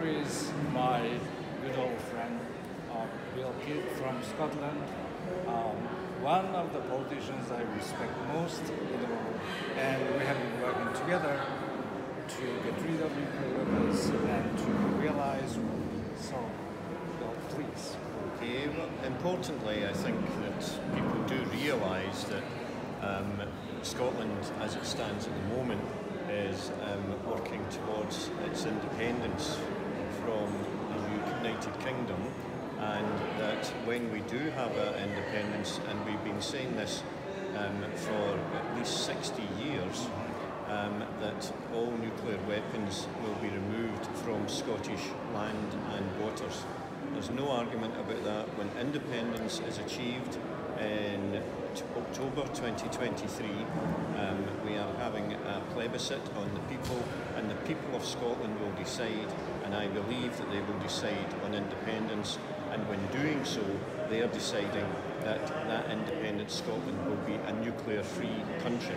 here is my good old friend, uh, Bill Kidd from Scotland. Um, one of the politicians I respect most in the world, and we have been working together to get rid of nuclear weapons and to realize. So, well, please. Okay, importantly, I think that people do realise that um, Scotland, as it stands at the moment, is um, working towards its independence from the United Kingdom and that when we do have our independence, and we've been saying this um, for at least 60 years, um, that all nuclear weapons will be removed from Scottish land and waters. There's no argument about that. When independence is achieved in October 2023, um, on the people, and the people of Scotland will decide, and I believe that they will decide on independence. And when doing so, they are deciding that that independent Scotland will be a nuclear-free country.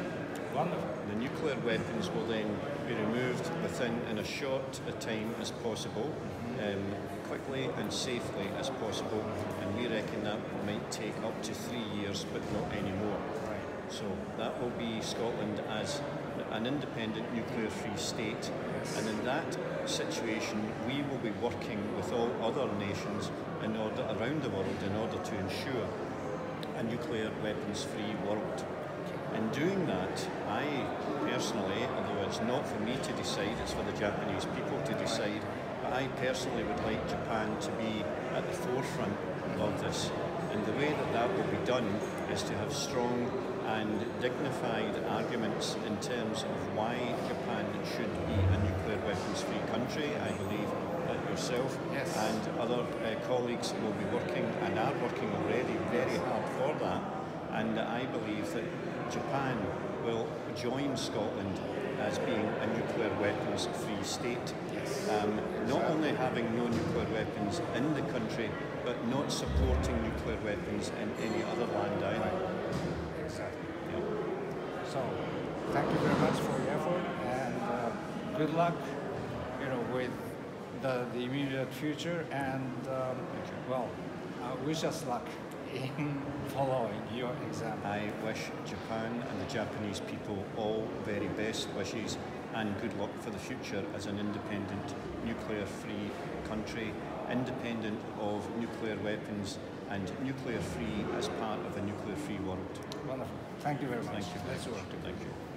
Wonderful. The nuclear weapons will then be removed within in as short a time as possible, um, quickly and safely as possible, and we reckon that might take up to three years, but not anymore. Right. So that will be Scotland as an independent nuclear-free state, and in that situation, we will be working with all other nations in order around the world in order to ensure a nuclear weapons-free world. In doing that, I personally, although it's not for me to decide, it's for the Japanese people to decide, but I personally would like Japan to be at the forefront of this. And the way that that will be done is to have strong and dignified arguments in terms of why Japan should be a nuclear weapons-free country. I believe that yourself Yes. and other uh, colleagues will be working and are working already very hard for that. And I believe that Japan will join Scotland as being a nuclear weapons free state. Yes. Um, not only having no nuclear weapons in the country, but not supporting nuclear weapons in any other land either. Exactly. So, thank you very much for your effort and uh, good luck, you know, with the, the immediate future and um, well, uh, wish us luck in following your example. I wish Japan and the Japanese people all very best wishes and good luck for the future as an independent, nuclear free country, independent of nuclear weapons and nuclear free as part of a nuclear free world. Thank you very much. Thank you. work. Thank you.